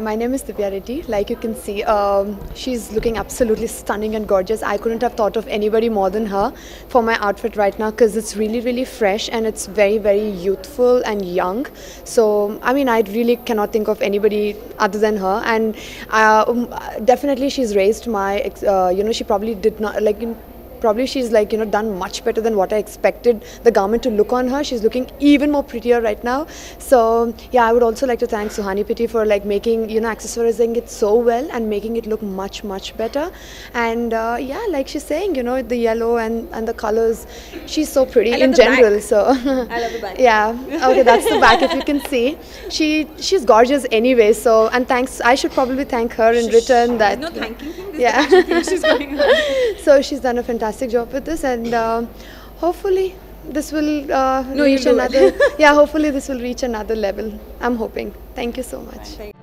My name is Divya Reddy. Like you can see, um, she's looking absolutely stunning and gorgeous. I couldn't have thought of anybody more than her for my outfit right now because it's really, really fresh and it's very, very youthful and young. So, I mean, I really cannot think of anybody other than her. And uh, um, definitely, she's raised my, uh, you know, she probably did not, like, probably she's like you know done much better than what I expected the garment to look on her. She's looking even more prettier right now. So yeah, I would also like to thank Suhani Pitti for like making you know accessorizing it so well and making it look much much better. And uh, yeah, like she's saying, you know the yellow and and the colors, she's so pretty in general. back. So I love the back. yeah, okay, that's the back if you can see. She she's gorgeous anyway. So and thanks, I should probably thank her in return that no thanking. Yeah. the she's going on. so she's done a fantastic job with this and uh, hopefully this will uh, No, reach you'll do it. another yeah hopefully this will reach another level i'm hoping thank you so much